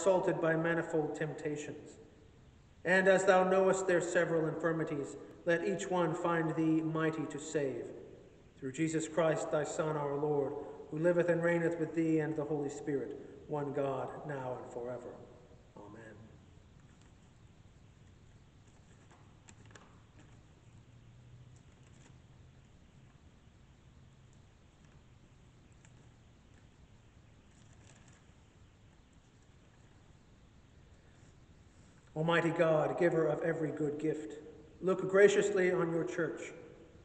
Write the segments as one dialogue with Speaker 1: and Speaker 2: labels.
Speaker 1: assaulted by manifold temptations. And as thou knowest their several infirmities, let each one find thee mighty to save. Through Jesus Christ, thy Son, our Lord, who liveth and reigneth with thee and the Holy Spirit, one God, now and forever. Amen. Almighty God, giver of every good gift, look graciously on your church,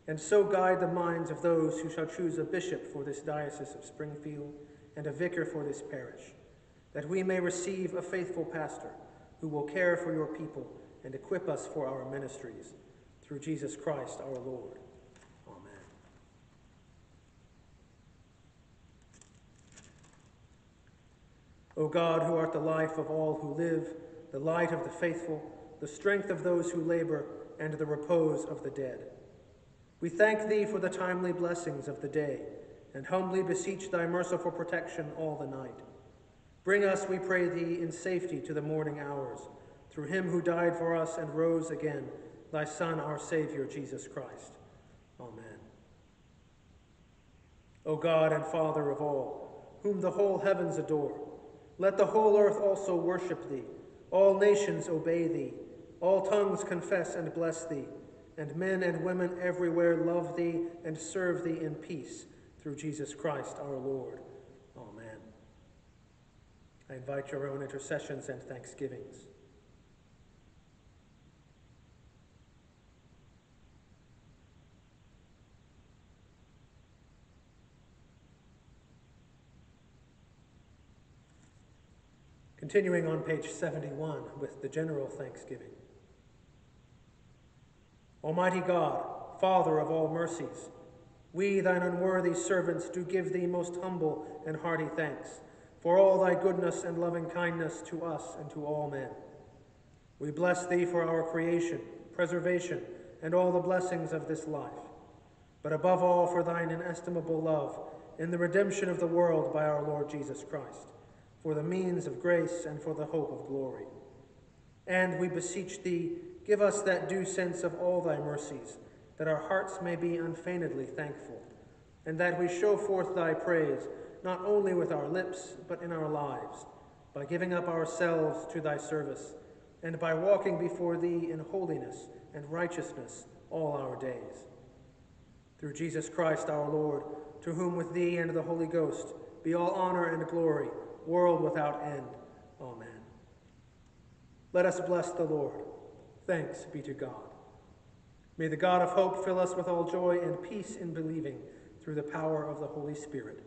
Speaker 1: and so guide the minds of those who shall choose a bishop for this diocese of Springfield and a vicar for this parish, that we may receive a faithful pastor who will care for your people and equip us for our ministries. Through Jesus Christ our Lord. Amen. O God, who art the life of all who live, the light of the faithful, the strength of those who labor, and the repose of the dead. We thank thee for the timely blessings of the day, and humbly beseech thy merciful protection all the night. Bring us, we pray thee, in safety to the morning hours, through him who died for us and rose again, thy Son, our Savior, Jesus Christ. Amen. O God and Father of all, whom the whole heavens adore, let the whole earth also worship thee all nations obey thee, all tongues confess and bless thee, and men and women everywhere love thee and serve thee in peace through Jesus Christ our Lord. Amen. I invite your own intercessions and thanksgivings. Continuing on page 71 with the general thanksgiving. Almighty God, Father of all mercies, we, thine unworthy servants, do give thee most humble and hearty thanks for all thy goodness and loving kindness to us and to all men. We bless thee for our creation, preservation, and all the blessings of this life, but above all for thine inestimable love in the redemption of the world by our Lord Jesus Christ for the means of grace and for the hope of glory. And we beseech thee, give us that due sense of all thy mercies, that our hearts may be unfeignedly thankful, and that we show forth thy praise, not only with our lips, but in our lives, by giving up ourselves to thy service, and by walking before thee in holiness and righteousness all our days. Through Jesus Christ our Lord, to whom with thee and the Holy Ghost be all honor and glory, world without end. Amen. Let us bless the Lord. Thanks be to God. May the God of hope fill us with all joy and peace in believing through the power of the Holy Spirit.